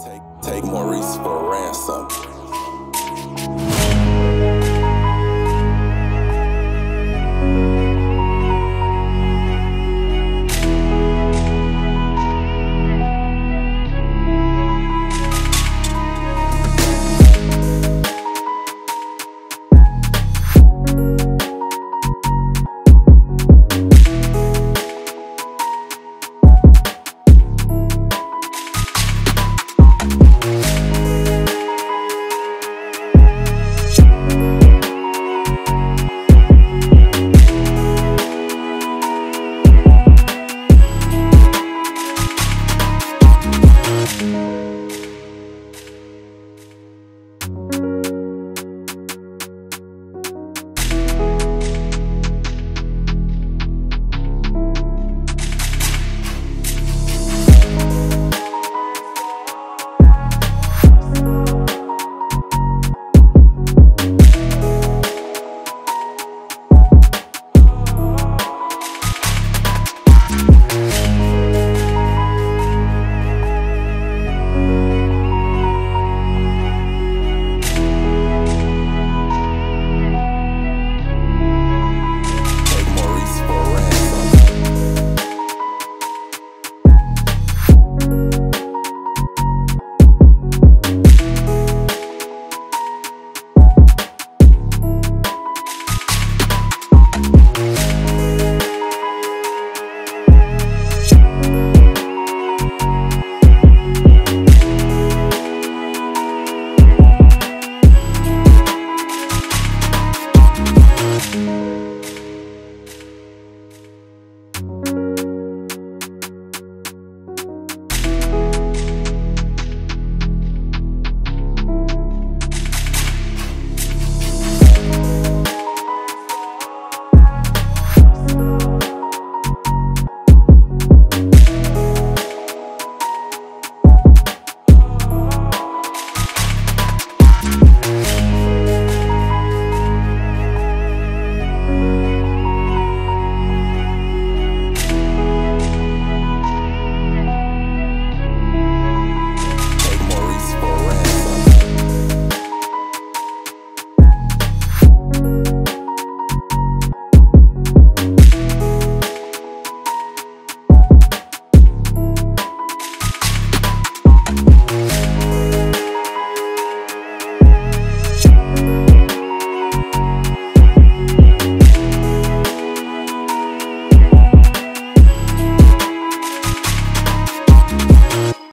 Take, take Maurice for ransom. Música